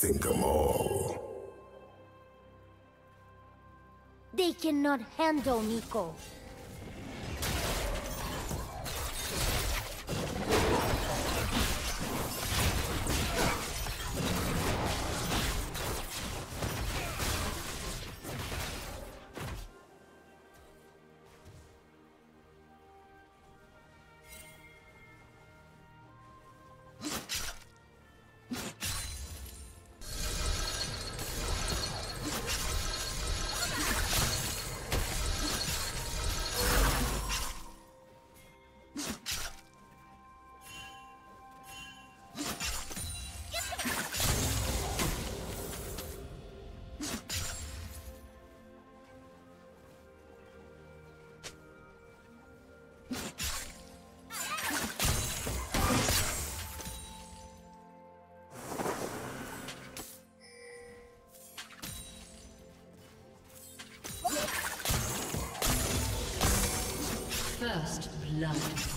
Sink 'em all. They cannot handle Neeko. blood.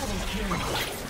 First blood.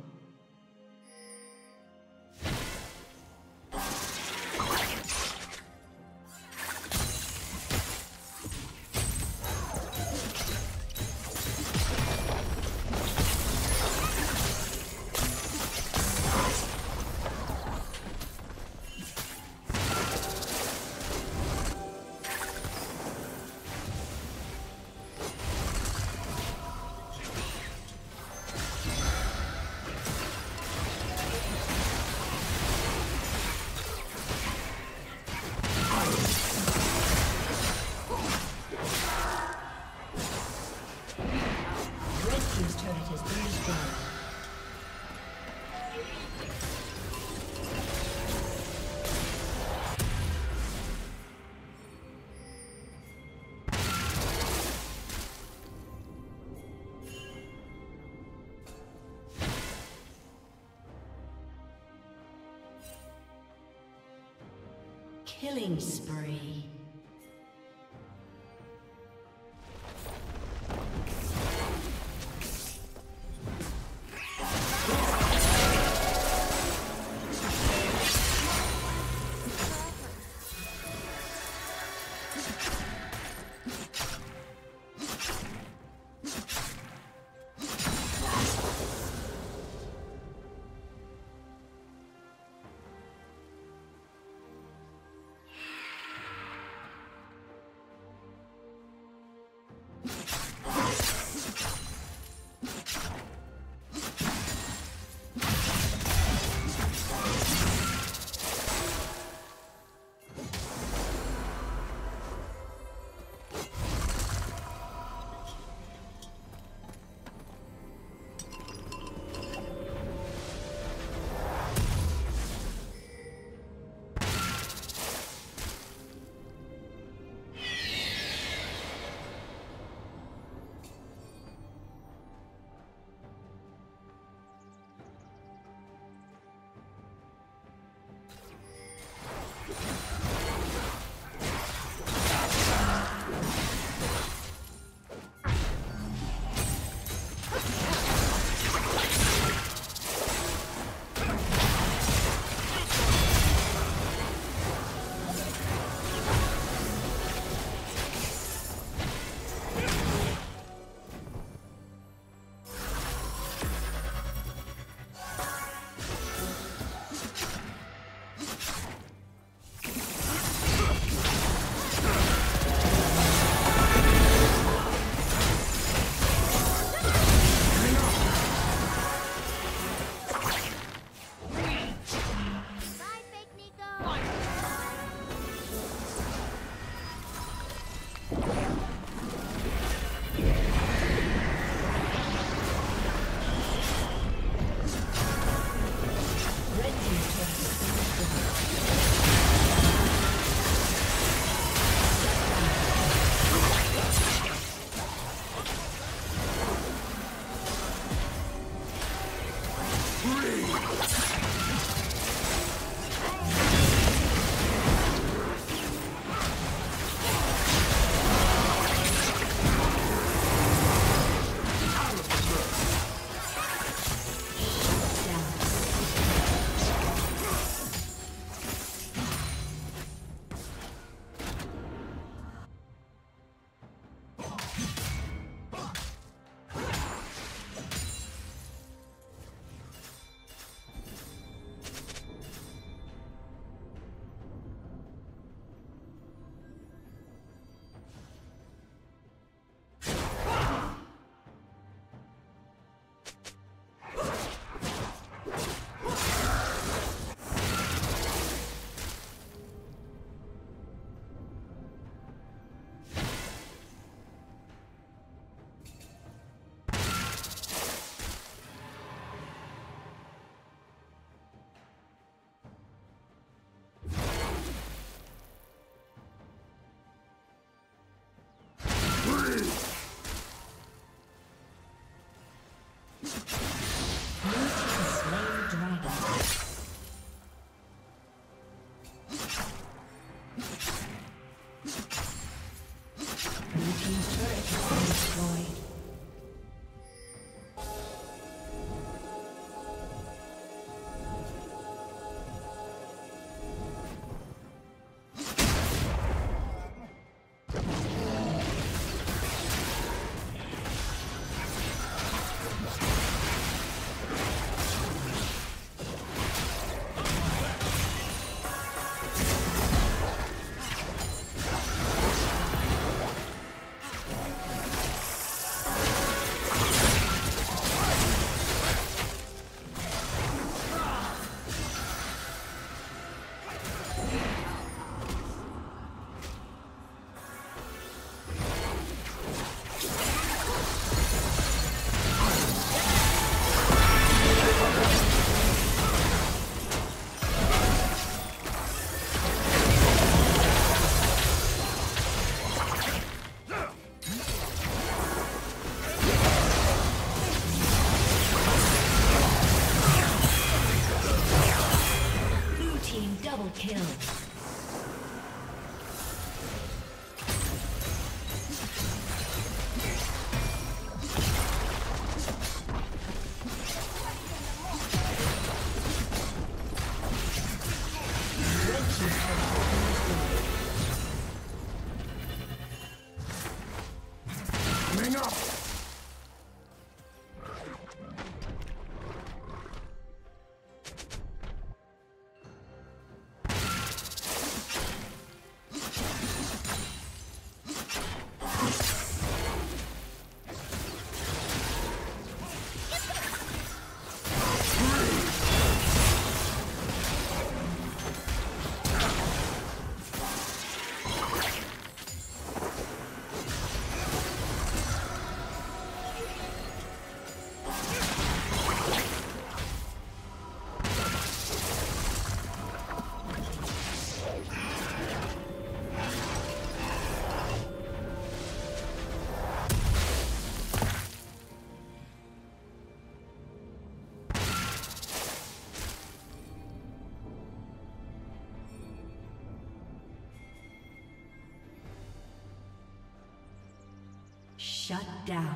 Killing spree. Enough! Shut down.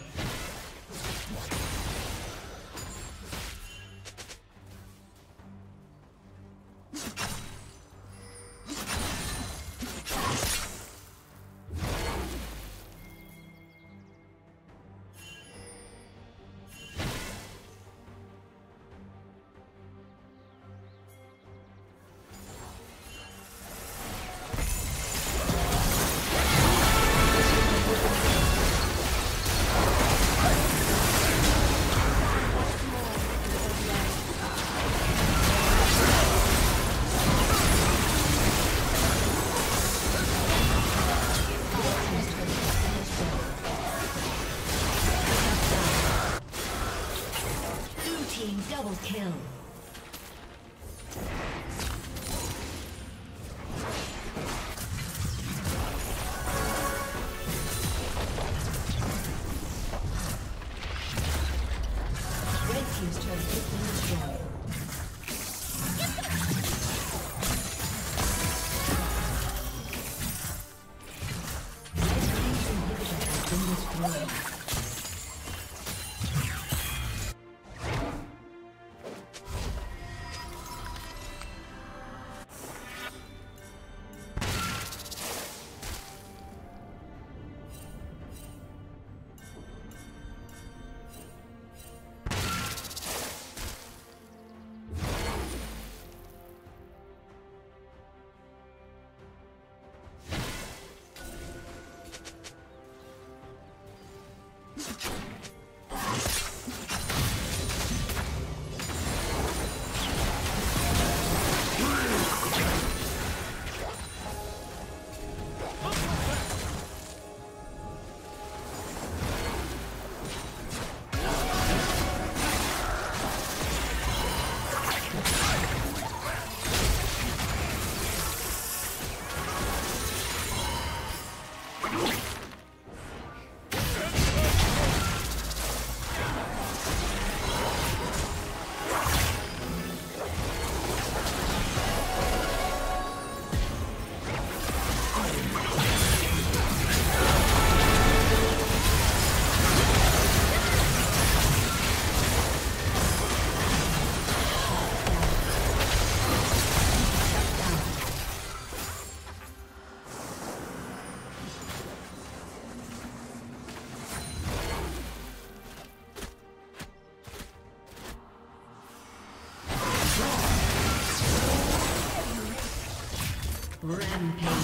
One. Rampage.